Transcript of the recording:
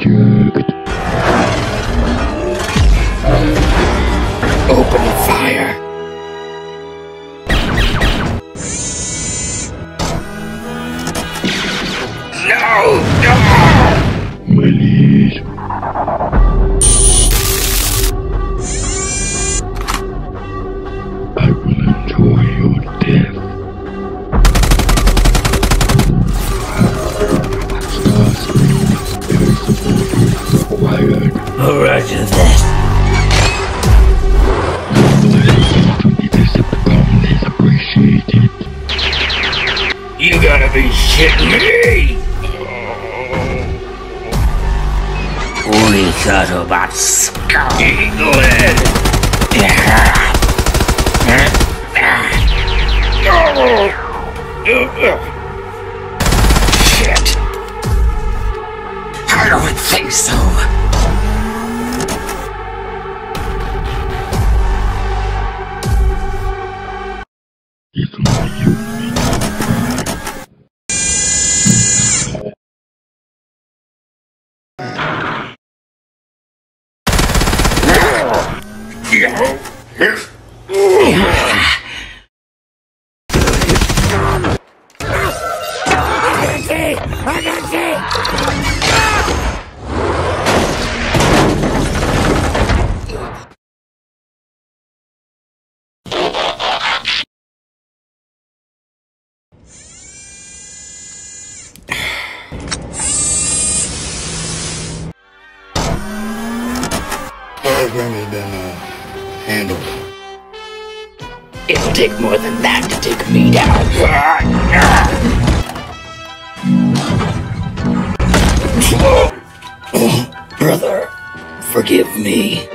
Eject. Open fire. No! No! Release. I will Roger that. You gotta be shitting me! Autobot scum. England! Shit! I don't think so. It's my Programming been uh, handled. It'll take more than that to take me down. Brother, forgive me.